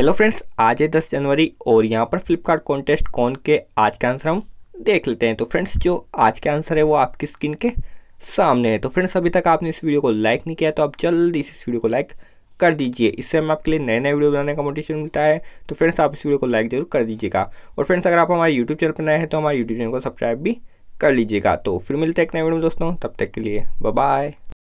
Hello friends आज है दस जनवरी और यहाँ पर फ्लिपकार्ट कॉन्टेस्ट कौन के? आज का आंसर हम देख लेते हैं। तो फ्रेंड्स जो आज का आंसर है वो आपकी स्क्रीन के सामने है। तो फ्रेंड्स अभी तक आपने इस वीडियो को लाइक नहीं किया तो आप जल्दी से इस वीडियो को लाइक कर दीजिए। इससे हमें आपके लिए नए नए वीडियो बनाने का मोटिवेशन मिलता है। तो फ्रेंड्स आप इस वीडियो को लाइक ज़रूर कर दीजिएगा। और फ्रेंड्स अगर आप हमारे यूट्यूब चैनल पर नए हैं तो हमारे यूट्यूब चैनल को सब्सक्राइब भी कर लीजिएगा। तो फिर मिलते हैं एक नए वीडियो में दोस्तों, तब तक के लिए बाय